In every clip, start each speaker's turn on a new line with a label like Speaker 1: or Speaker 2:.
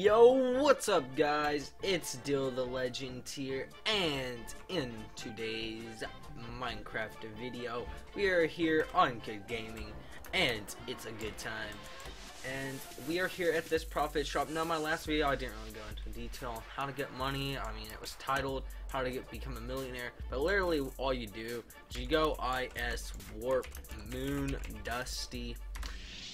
Speaker 1: Yo, what's up guys? It's Dill the Legend here, and in today's Minecraft video, we are here on Good Gaming, and it's a good time. And we are here at this profit shop. Now, my last video, I didn't really go into detail on how to get money. I mean, it was titled How to Get Become a Millionaire, but literally all you do is you go IS Warp Moon Dusty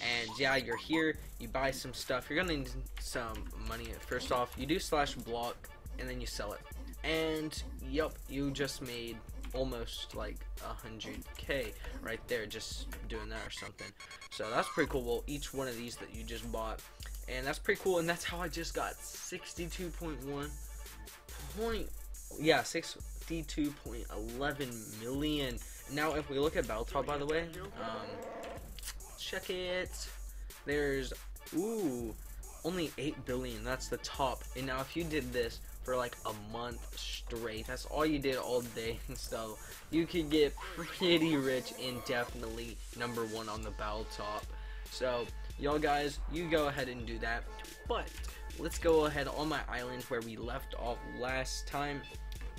Speaker 1: and yeah you're here you buy some stuff you're gonna need some money. First off you do slash block and then you sell it. And yep you just made almost like a hundred k right there just doing that or something. So that's pretty cool. Well each one of these that you just bought and that's pretty cool and that's how I just got 62.1 point yeah 62.11 million. Now if we look at baltop by the way um, check it. There's, ooh, only 8 billion. That's the top. And now if you did this for like a month straight, that's all you did all day and so you could get pretty rich and definitely number one on the battle top. So, y'all guys, you go ahead and do that. But, let's go ahead on my island where we left off last time.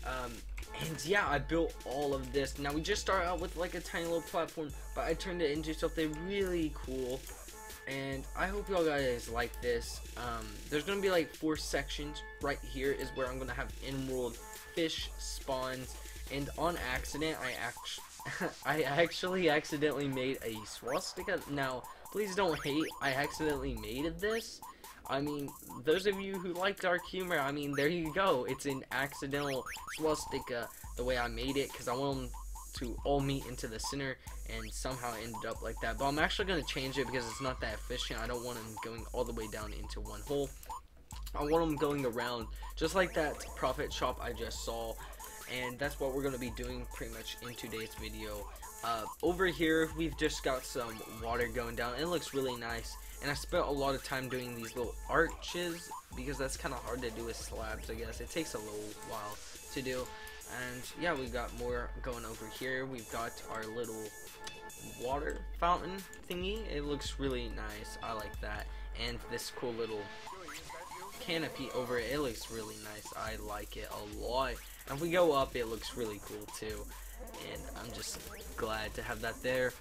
Speaker 1: Um, and yeah, I built all of this. Now we just start out with like a tiny little platform, but I turned it into something really cool. And I hope y'all guys like this. Um, there's gonna be like four sections. Right here is where I'm gonna have in-world fish spawns. And on accident, I actually, I actually accidentally made a swastika. Now, please don't hate. I accidentally made this. I mean, those of you who like dark humor, I mean, there you go. It's an accidental swastika the way I made it because I want to all meet into the center and somehow ended up like that. But I'm actually going to change it because it's not that efficient. I don't want them going all the way down into one hole. I want them going around just like that profit shop I just saw. And that's what we're going to be doing pretty much in today's video. Uh, over here, we've just got some water going down. It looks really nice and I spent a lot of time doing these little arches because that's kind of hard to do with slabs I guess it takes a little while to do and yeah we got more going over here. We've got our little water fountain thingy. It looks really nice. I like that. And this cool little canopy over it it looks really nice. I like it a lot. And if we go up it looks really cool too. And I'm just glad to have that there.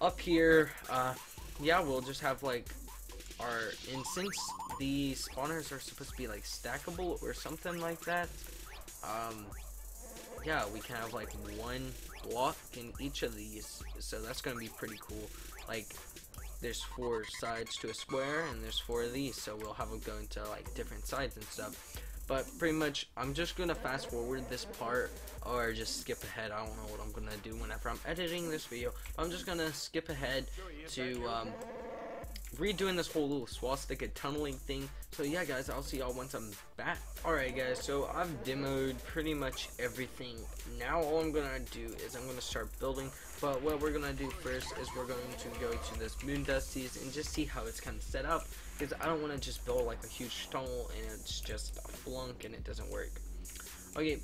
Speaker 1: Up here uh, yeah, we'll just have like our and since the spawners are supposed to be like stackable or something like that, um, yeah, we can have like one block in each of these, so that's gonna be pretty cool. Like, there's four sides to a square, and there's four of these, so we'll have them go into like different sides and stuff. But pretty much, I'm just gonna fast forward this part, or just skip ahead. I don't know what I'm gonna do whenever I'm editing this video. I'm just gonna skip ahead to um, redoing this whole little swastika tunneling thing. So yeah, guys, I'll see y'all once I'm back. Alright, guys, so I've demoed pretty much everything. Now all I'm gonna do is I'm gonna start building. But what we're gonna do first is we're going to go to this Moon Dusties and just see how it's kind of set up because I don't want to just build like a huge tunnel and it's just a flunk and it doesn't work. Okay,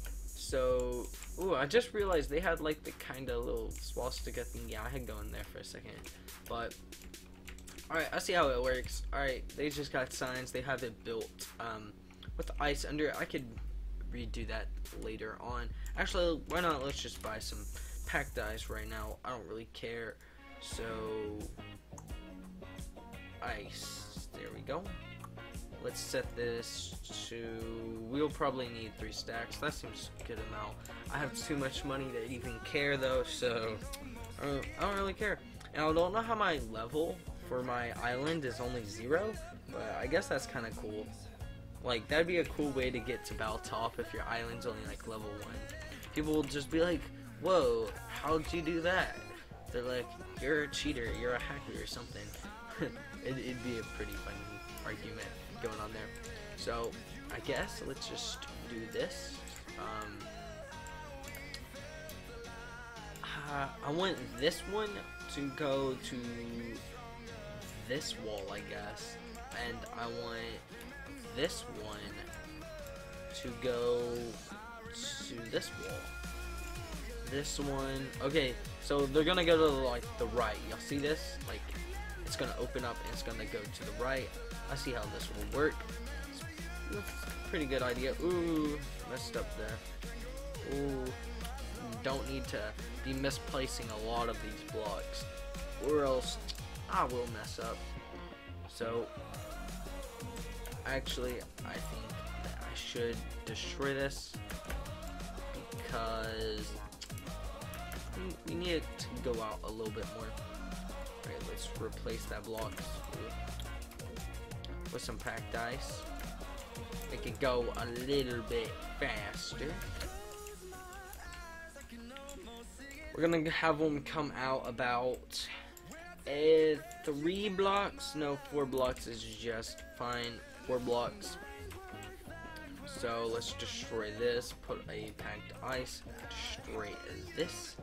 Speaker 1: so, ooh, I just realized they had like the kind of little swastika thing. Yeah, I had go in there for a second, but alright, I see how it works. Alright, they just got signs. They have it built um, with ice under it. I could redo that later on. Actually, why not? Let's just buy some packed ice right now. I don't really care. So, ice. There we go. Let's set this to... We'll probably need three stacks. That seems good amount. I have too much money to even care though, so... I don't, I don't really care. And I don't know how my level for my island is only zero, but I guess that's kind of cool. Like, that'd be a cool way to get to Top if your island's only like level 1. People will just be like, whoa, how'd you do that? They're like, you're a cheater, you're a hacker or something. it, would be a pretty funny argument going on there. So I guess let's just do this. Um, uh, I want this one to go to this wall, I guess, and I want this one to go to this wall. This one, okay, so they're gonna go to like the right. Y'all see this? Like it's gonna open up and it's gonna go to the right. I see how this will work. Pretty good idea. Ooh, messed up there. Ooh, don't need to be misplacing a lot of these blocks, or else I will mess up. So, actually, I think that I should destroy this because we need it to go out a little bit more. Alright, let's replace that block with some packed ice. It could go a little bit faster. We're gonna have them come out about uh, three blocks. No, four blocks is just fine. Four blocks. So let's destroy this. Put a packed ice. Destroy this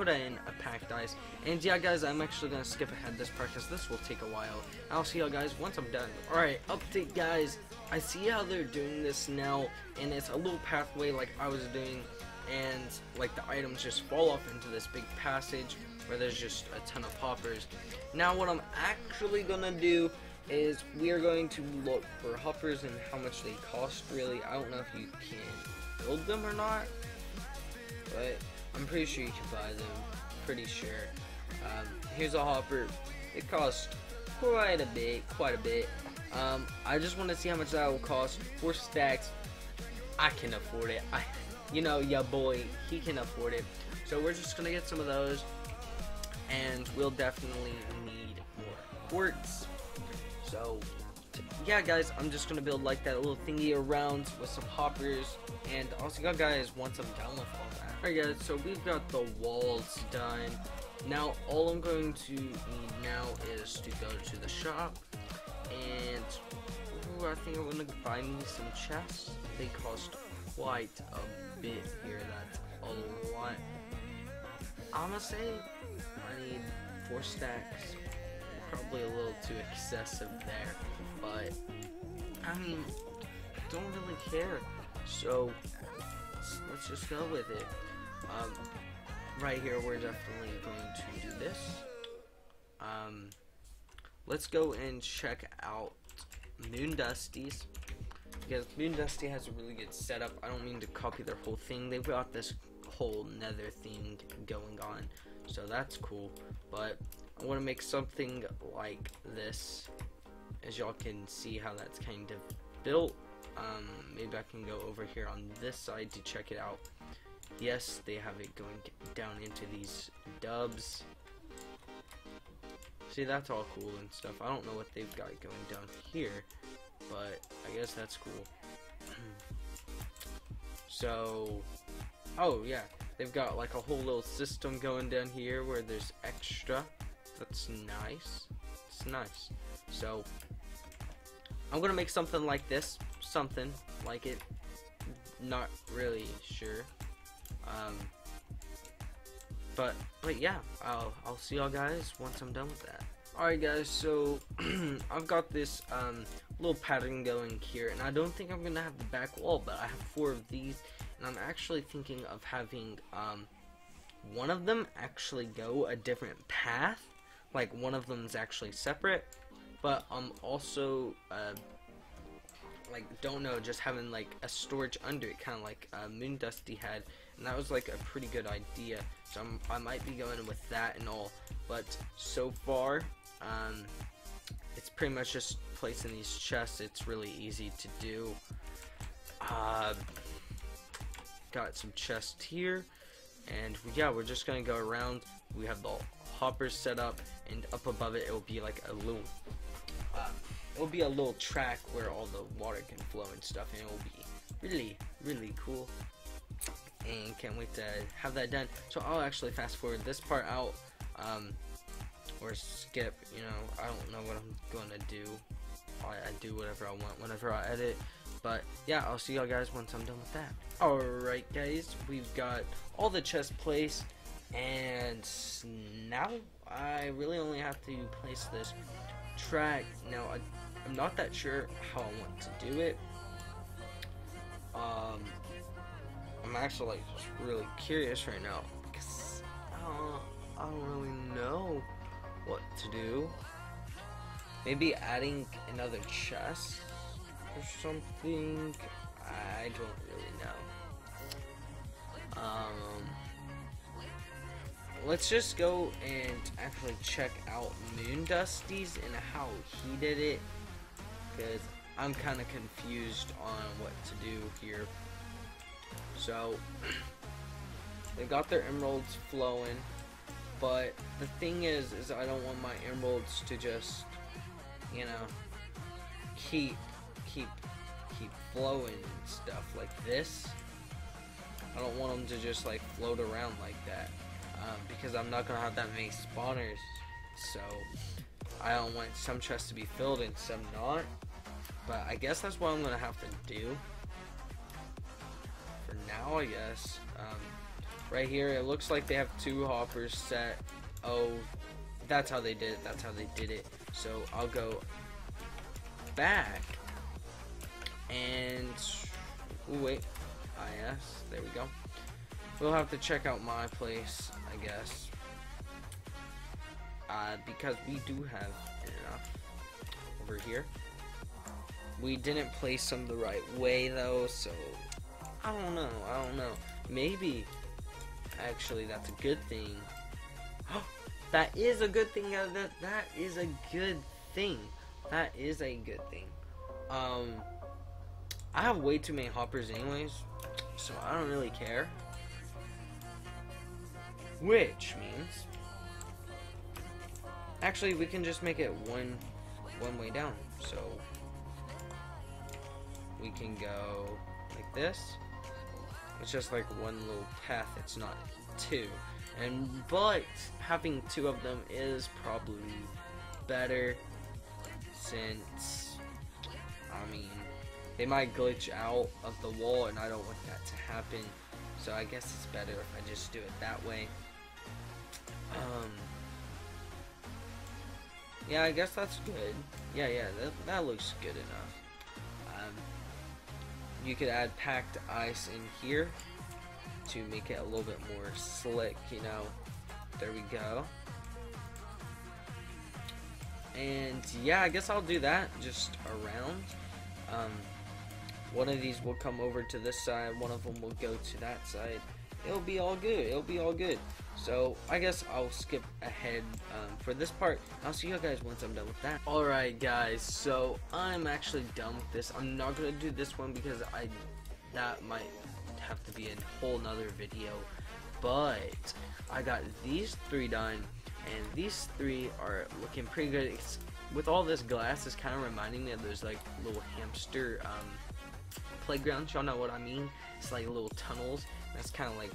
Speaker 1: put in a packed ice. And yeah, guys, I'm actually going to skip ahead this part because this will take a while. I'll see y'all guys once I'm done. Alright, update, guys. I see how they're doing this now, and it's a little pathway like I was doing, and like the items just fall off into this big passage where there's just a ton of hoppers. Now, what I'm actually to do is we are going to look for hoppers and how much they cost, really. I don't know if you can build them or not, but I'm pretty sure you can buy them. Pretty sure. Um, here's a hopper. It costs quite a bit, quite a bit. Um, I just want to see how much that will cost. Four stacks. I can afford it. I, you know, yeah, boy, he can afford it. So we're just gonna get some of those, and we'll definitely need more quartz. So, yeah, guys, I'm just gonna build like that little thingy around with some hoppers, and I'll you guys once I'm done with all that. Alright guys, so we've got the walls done. Now all I'm going to need now is to go to the shop and ooh, I think I'm gonna buy me some chests. They cost quite a bit here, that's a lot. I'ma say I need four stacks. Probably a little too excessive there, but I mean don't really care. So let's just go with it. Um, right here, we're definitely going to do this. Um, let's go and check out Moon Dusty's. Because Moon Dusty has a really good setup. I don't mean to copy their whole thing. They've got this whole nether thing going on. So that's cool. But I want to make something like this. As y'all can see how that's kind of built. Um, maybe I can go over here on this side to check it out. Yes, they have it going down into these dubs. See, that's all cool and stuff. I don't know what they've got going down here, but I guess that's cool. so, oh yeah, they've got like a whole little system going down here where there's extra. That's nice. It's nice. So, I'm gonna make something like this. Something like it. Not really sure. Um, but but yeah, I'll I'll see y'all guys once I'm done with that. Alright guys, so I've got this um, little pattern going here, and I don't think I'm gonna have the back wall, but I have four of these, and I'm actually thinking of having um, one of them actually go a different path, like one of them is actually separate, but I'm also uh, like don't know, just having like a storage under it, kind of like uh, Moon Dusty had and that was like a pretty good idea. So I'm, i might be going with that and all. But so far, um, it's pretty much just placing these chests. It's really easy to do. Uh, got some chests here, and yeah, we're just gonna go around. We have the hoppers set up, and up above it, it will be like a little. Uh, it will be a little track where all the water can flow and stuff, and it will be really, really cool and can't wait to have that done. So I'll actually fast forward this part out, um, or skip, you know, I don't know what I'm gonna do. I, I do whatever I want whenever I edit. But yeah, I'll see y'all guys once I'm done with that. Alright guys, we've got all the chest placed and now I really only have to place this track. Now I, I'm not that sure how I want to do it. Um, I'm actually like just really curious right now because I don't, I don't really know what to do. maybe adding another chest or something. I don't really know. Um, let's just go and actually check out Moon Dusty's and how he did it, because I'm kind of confused on what to do here. So, they got their emeralds flowing, but the thing is, is I don't want my emeralds to just, you know, keep, keep, keep flowing and stuff like this. I don't want them to just like float around like that um, because I'm not gonna have that many spawners. So I don't want some chests to be filled and some not. But I guess that's what I'm gonna have to do for now. I guess um, right here it looks like they have two hoppers set. Oh, that's how they did it. That's how they did it. So I'll go back and ooh, wait. Ah, yes, there we go. We'll have to check out my place, I guess. Uh, because we do have enough over here. We didn't place them the right way though, so I don't know. I don't know. Maybe actually that's a good thing. that is a good thing. Uh, that that is a good thing. That is a good thing. Um, I have way too many hoppers anyways, so I don't really care. Which means actually we can just make it one one way down. So we can go like this. It's just like one little path, it's not two. And but having two of them is probably better since I mean they might glitch out of the wall and I don't want that to happen. So I guess it's better if I just do it that way. Um, yeah, I guess that's good. Yeah, yeah, that, that looks good enough. You could add packed ice in here to make it a little bit more slick, you know. There we go. And yeah, I guess I'll do that just around. Um, one of these will come over to this side, one of them will go to that side. It'll be all good. It'll be all good. So I guess I'll skip ahead um, for this part. I'll see you guys once I'm done with that. Alright guys, so I'm actually done with this. I'm not going to do this one because I that might have to be a whole nother video. But I got these three done and these three are looking pretty good. It's, with all this glass, it's kind of reminding me of those like little hamster um, playgrounds. Y'all know what I mean? It's like little tunnels that's kind of like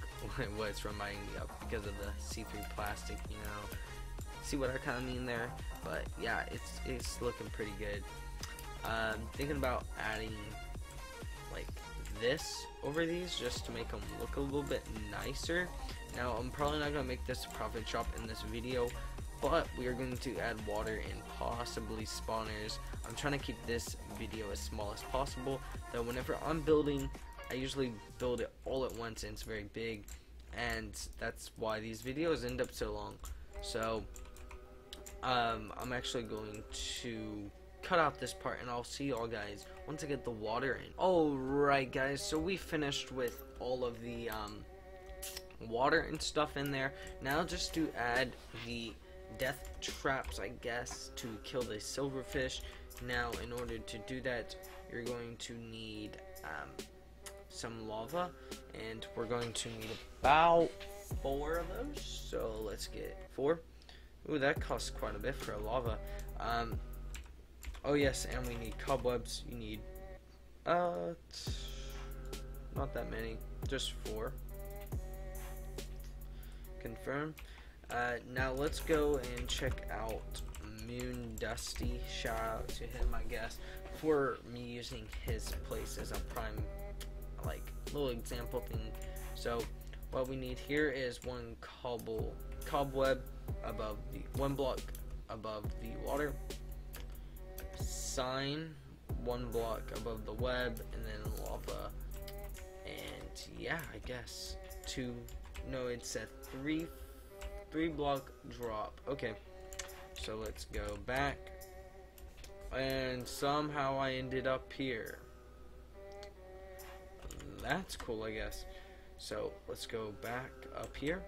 Speaker 1: what it's reminding me of because of the see-through plastic, you know. See what I kind of mean there? But yeah, it's it's looking pretty good. Um, thinking about adding like this over these just to make them look a little bit nicer. Now I'm probably not gonna make this a profit shop in this video, but we are going to add water and possibly spawners. I'm trying to keep this video as small as possible. Though whenever I'm building I usually build it all at once and it's very big and that's why these videos end up so long. So um, I'm actually going to cut out this part and I'll see y'all guys once I get the water in. Alright guys so we finished with all of the um, water and stuff in there. Now just to add the death traps I guess to kill the silverfish. Now in order to do that you're going to need um, some lava, and we're going to need about four of those. So let's get four. Ooh, that costs quite a bit for a lava. Um, oh yes, and we need cobwebs. You need, uh, not that many, just four. Confirm. Uh, now let's go and check out Moon Dusty. Shout out to him, I guess, for me using his place as a prime like little example thing. So what we need here is one cobble cobweb above the one block above the water. Sign one block above the web and then lava. And yeah I guess. Two no it's a three three block drop. Okay so let's go back. And somehow I ended up here. That's cool, I guess. So let's go back up here.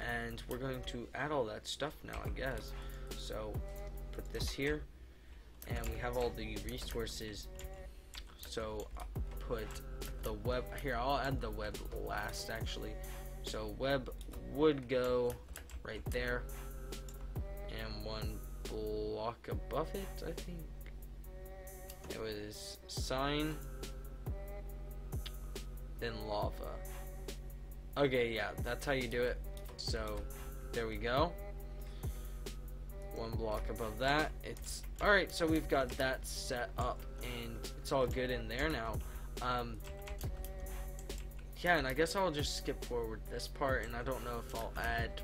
Speaker 1: And we're going to add all that stuff now, I guess. So put this here. And we have all the resources. So put the web here. I'll add the web last, actually. So web would go right there. And one block above it, I think. It was sign, then lava. Okay, yeah, that's how you do it. So, there we go. One block above that. It's alright, so we've got that set up and it's all good in there now. Um, yeah, and I guess I'll just skip forward this part and I don't know if I'll add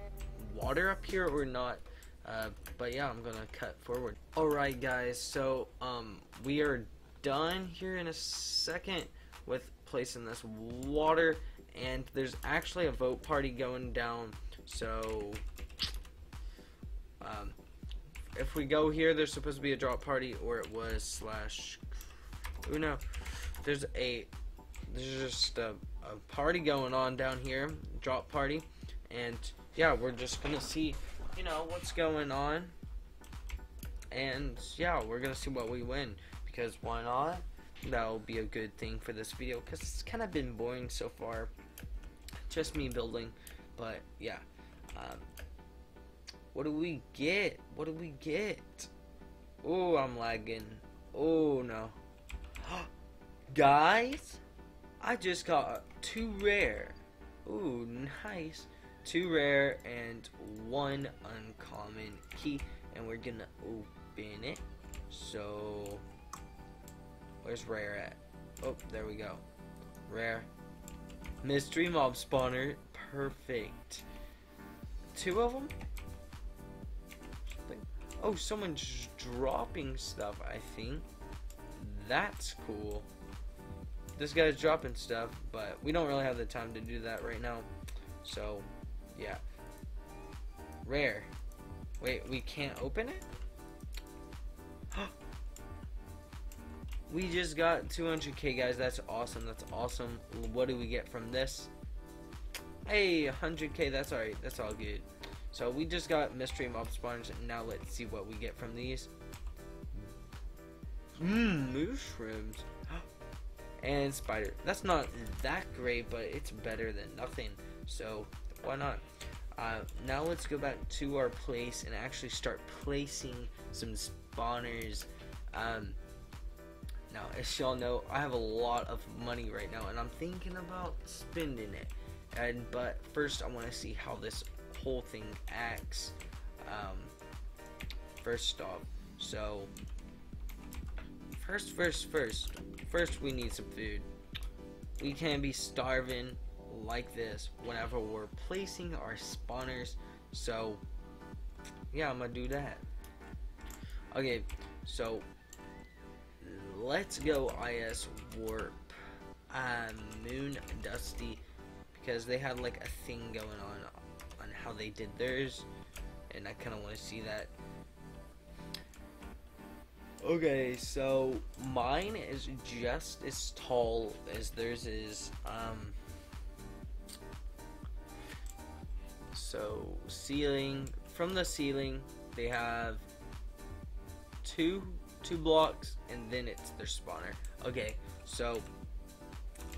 Speaker 1: water up here or not. Uh, but yeah, I'm gonna cut forward. Alright guys, so um, we are done here in a second with placing this water and there's actually a vote party going down so um, if we go here there's supposed to be a drop party or it was slash Uno. There's a there's just a, a party going on down here drop party and yeah we're just gonna see you know what's going on and yeah we're gonna see what we win because why not? That'll be a good thing for this video because it's kind of been boring so far. Just me building but yeah um, what do we get? What do we get? Oh I'm lagging. Oh no. Guys I just got two rare. Ooh, nice. Two rare and one uncommon key and we're gonna it. So where's rare at? Oh there we go. Rare. Mystery mob spawner. Perfect. Two of them oh someone's dropping stuff I think. That's cool. This guy's dropping stuff but we don't really have the time to do that right now. So yeah. Rare. Wait, we can't open it? We just got 200k, guys. That's awesome. That's awesome. What do we get from this? Hey, 100k. That's alright. That's all good. So we just got mystery mob spawners. Now let's see what we get from these. Mmm, mushrooms. and spider. That's not that great, but it's better than nothing. So why not? Uh, now let's go back to our place and actually start placing some spawners. Um, now, as y'all know, I have a lot of money right now, and I'm thinking about spending it. And but first, I want to see how this whole thing acts. Um, first off, so first, first, first, first, we need some food. We can't be starving like this whenever we're placing our spawners. So, yeah, I'm gonna do that. Okay, so let's go IS Warp uh, Moon Dusty because they had like a thing going on on how they did theirs, and I kind of want to see that. Okay, so mine is just as tall as theirs is. Um, So ceiling from the ceiling they have two two blocks and then it's their spawner. Okay, so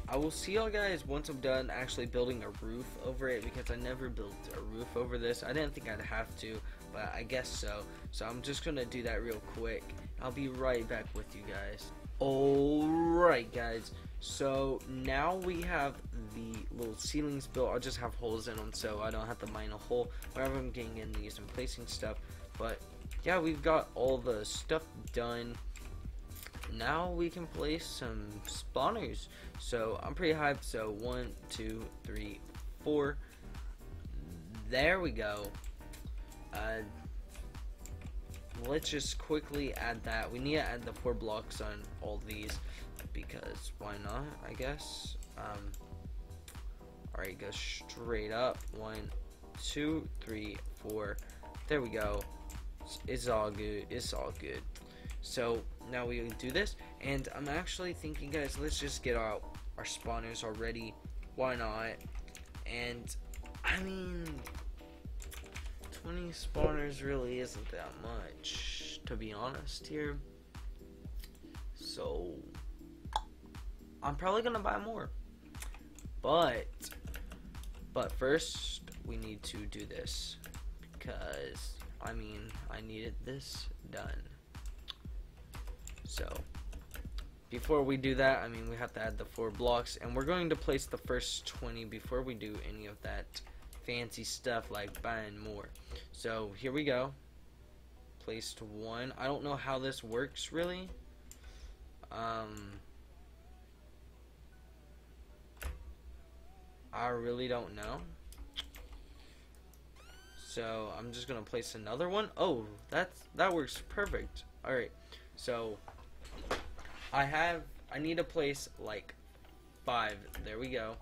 Speaker 1: I will see y'all guys once I'm done actually building a roof over it because I never built a roof over this. I didn't think I'd have to, but I guess so. So I'm just gonna do that real quick. I'll be right back with you guys. Alright guys, so now we have the little ceilings built. I'll just have holes in them so I don't have to mine a hole whenever I'm getting in these and placing stuff. But yeah, we've got all the stuff done. Now we can place some spawners. So I'm pretty hyped. So one, two, three, four. There we go. Uh, let's just quickly add that. We need to add the four blocks on all these because why not, I guess. Um, Alright, go straight up. One, two, three, four. There we go. It's, all good. It's all good. So now we do this, and I'm actually thinking, guys, let's just get out our spawners already. Why not? And I mean, 20 spawners really isn't that much, to be honest here. So I'm probably gonna buy more. But but first we need to do this because I mean I needed this done. So before we do that, I mean we have to add the four blocks and we're going to place the first 20 before we do any of that fancy stuff like buying more. So here we go. Placed one. I don't know how this works really. Um I really don't know. So I'm just gonna place another one. Oh, that's that works perfect. All right, so I have I need to place like five. There we go.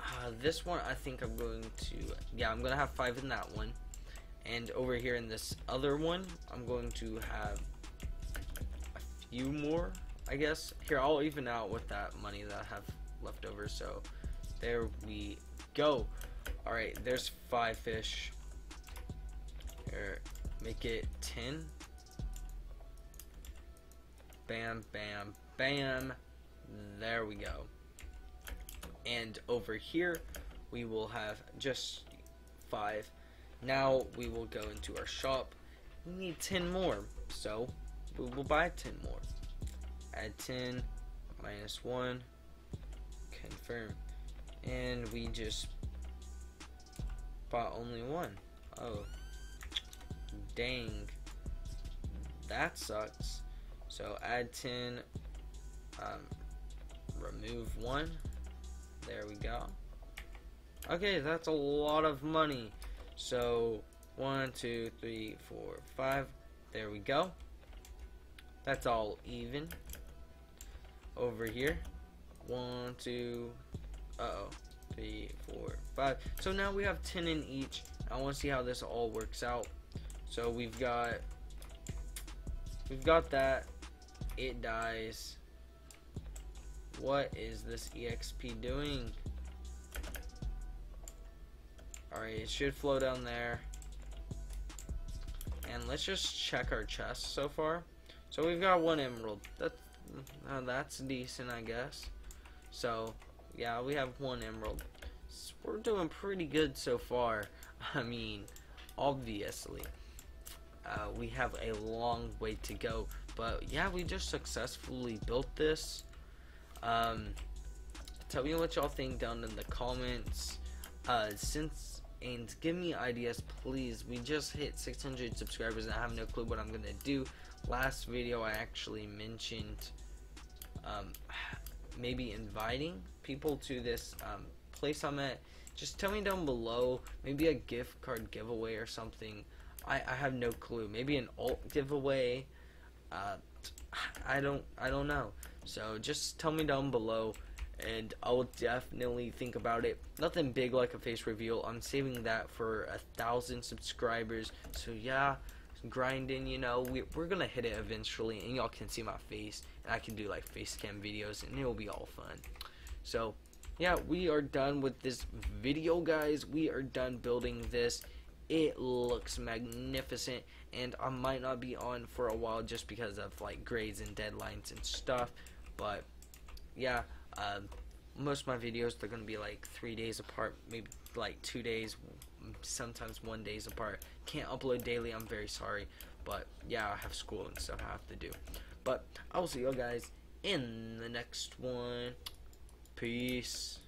Speaker 1: Uh, this one I think I'm going to yeah I'm gonna have five in that one, and over here in this other one I'm going to have a few more. I guess here I'll even out with that money that I have left over. So there we go. All right, there's five fish. Here, make it 10. Bam, bam, bam. There we go. And over here, we will have just five. Now we will go into our shop. We need 10 more, so we will buy 10 more. Add 10, minus 1, confirm. And we just only one. Oh, dang. That sucks. So add 10, um, remove one. There we go. Okay, that's a lot of money. So one, two, three, four, five. There we go. That's all even. Over here. One, two, uh oh, three, four, five. So now we have 10 in each. I want to see how this all works out. So we've got, we've got that. It dies. What is this EXP doing? Alright, it should flow down there. And let's just check our chests so far. So we've got one emerald. That's, uh, that's decent, I guess. So, yeah, we have one emerald. So we're doing pretty good so far. I mean, obviously. Uh, we have a long way to go. But, yeah, we just successfully built this. Um, tell me what y'all think down in the comments. Uh, since and give me ideas please we just hit 600 subscribers and I have no clue what I'm gonna do last video I actually mentioned um, maybe inviting people to this um, place I'm at, just tell me down below. Maybe a gift card giveaway or something. I, I have no clue. Maybe an alt giveaway. Uh, I don't I don't know. So just tell me down below, and I will definitely think about it. Nothing big like a face reveal. I'm saving that for a thousand subscribers. So yeah, grinding. You know, we, we're gonna hit it eventually, and y'all can see my face and I can do like face cam videos and it'll be all fun. So yeah, we are done with this video guys. We are done building this. It looks magnificent and I might not be on for a while just because of like grades and deadlines and stuff. But yeah, um, most of my videos they're gonna be like three days apart, maybe like two days, sometimes one days apart. Can't upload daily. I'm very sorry, but yeah, I have school and stuff I have to do. But I will see you guys in the next one. Peace.